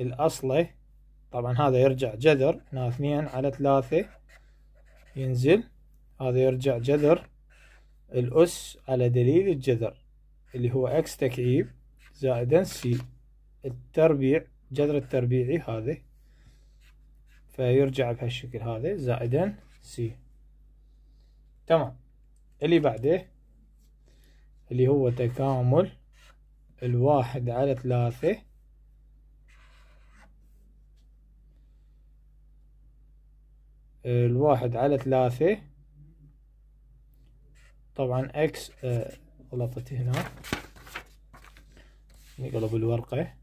الأصلة طبعا هذا يرجع جذر هنا اثنين على ثلاثة ينزل هذا يرجع جذر الأس على دليل الجذر اللي هو إكس تكعيب زائدا سي التربيع جذر التربيعي هذا فيرجع بهالشكل هذا زائدا سي تمام. اللي بعده اللي هو تكامل الواحد على ثلاثة الواحد على ثلاثة. طبعا إكس آه، غلطت هنا. نقلب الورقة.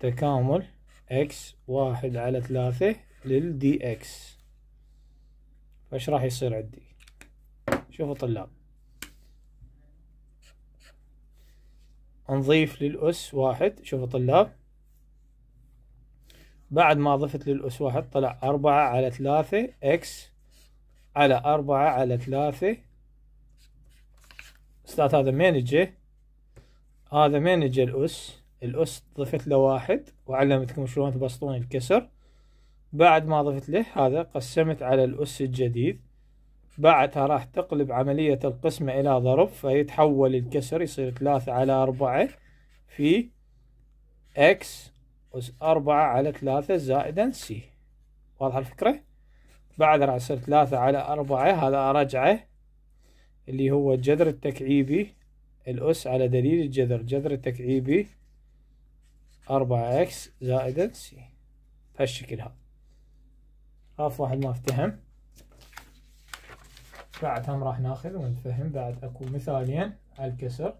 تكامل إكس واحد على ثلاثة للدي إكس فايش راح يصير عندي؟ شوفوا طلاب. نضيف للأس واحد. شوفوا طلاب. بعد ما ضفت للأس واحد طلع أربعة على ثلاثة إكس على أربعة على ثلاثة. أستاذ هذا مين اجى هذا مين اجى الأس. الأس ضفت له واحد. وعلمتكم شلون تبسطون الكسر. بعد ما ضفت له هذا قسمت على الأس الجديد. بعدها راح تقلب عملية القسمة إلى ضرب فيتحول الكسر يصير ثلاثة على أربعة في إكس أس أربعة على ثلاثة زائدا سي واضحة الفكرة؟ بعد راح يصير ثلاثة على أربعة هذا أرجعه اللي هو الجذر التكعيبي الأس على دليل الجذر. جذر التكعيبي أربعة إكس زائدا سي بهالشكل هذا. خاف واحد ما افتهم؟ بعد هم راح ناخذ ونفهم. بعد أكو مثالين على الكسر.